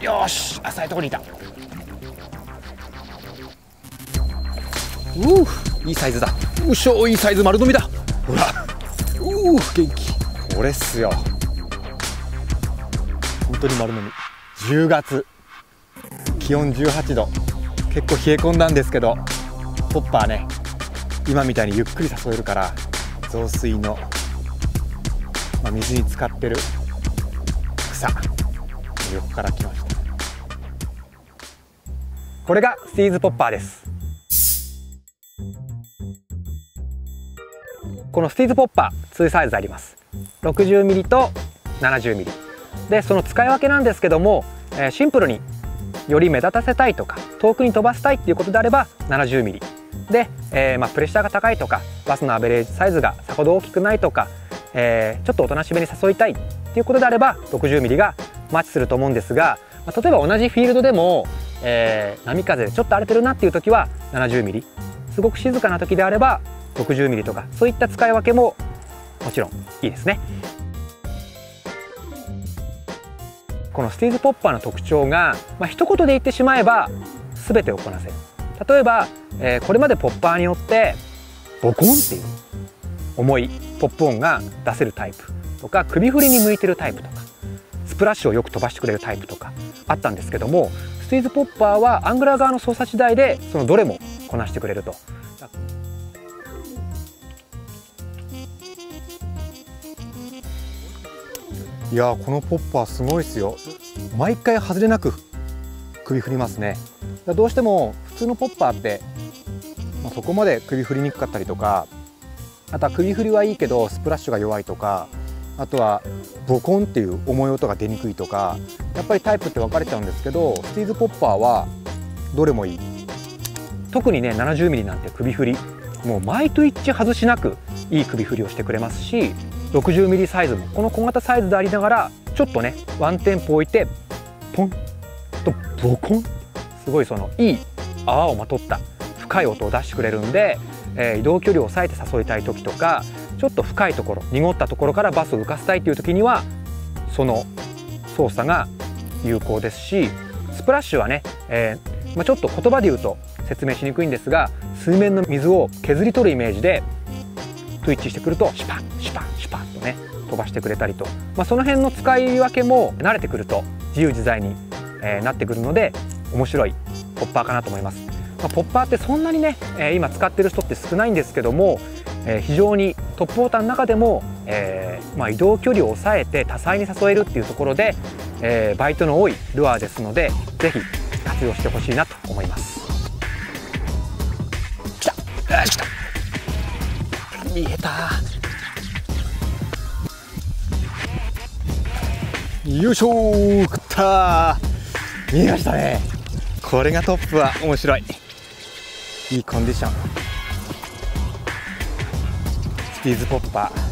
よし浅いところにいた。うういいサイズだ。うしょいいサイズ丸飲みだ。ほら。うう元気。これっすよ。本当に丸飲み。10月気温18度結構冷え込んだんですけどポッパーね。今みたいにゆっくり誘えるから増水の、まあ、水に浸かってる草横から来ました。これがスティーズポッパーです。このスティーズポッパー2サイズあります。60mm と 70mm でその使い分けなんですけども、えー、シンプルにより目立たせたいとか遠くに飛ばしたいっていうことであれば 70mm で、えー、まあ、プレッシャーが高いとかバスのアベレージサイズがさほど大きくないとか、えー、ちょっとおとなしめに誘いたいっていうことであれば 60mm がマッチすると思うんですが、例えば同じフィールドでも、えー、波風でちょっと荒れてるなっていう時は 70mm すごく静かな時であれば 60mm とかそういった使い分けももちろんいいですね。このスティーズポッパーの特徴が、まあ、一言で言ってしまえば全てをこなせる例えば、えー、これまでポッパーによってボコンっていう重いポップ音が出せるタイプとか首振りに向いてるタイプとかスプラッシュをよく飛ばしてくれるタイプとかあったんですけどもスティーズポッパーはアングラー側の操作次第でそのどれもこなしてくれると。いやこのポッパーすごいですよ。毎回外れなく首振りますね。どうしても普通のポッパーって、まあ、そこまで首振りにくかったりとかあとは首振りはいいけどスプラッシュが弱いとかあとはボコンっていう重い音が出にくいとかやっぱりタイプって分かれちゃうんですけどスティーズポッパーはどれもいい。特にね 70mm なんて首振り。もう前と一致外しなくいい首振りをしてくれますし 60mm サイズもこの小型サイズでありながらちょっとねワンテンポ置いてポンとボコン。すごいそのいい泡をまとった深い音を出してくれるんで、えー、移動距離を抑えて誘いたい時とかちょっと深いところ濁ったところからバスを浮かせたいという時にはその操作が有効ですしスプラッシュはね、えーまあ、ちょっと言葉で言うと説明しにくいんですが水面の水を削り取るイメージでトゥイッチしてくるとシュパッシュパッシュパッとね飛ばしてくれたりと、まあ、その辺の使い分けも慣れてくると自由自在に、えー、なってくるので面白いポッパーかなと思います、まあ、ポッパーってそんなにね、えー、今使ってる人って少ないんですけども、えー、非常にトップウォーターの中でも、えーまあ、移動距離を抑えて多彩に誘えるっていうところで、えー、バイトの多いルアーですのでぜひ活用してほしいなと思います。来た。来た。見えた。よいしょ食った。見えましたね。これがトップは面白い。いいコンディションスピーズポッパー。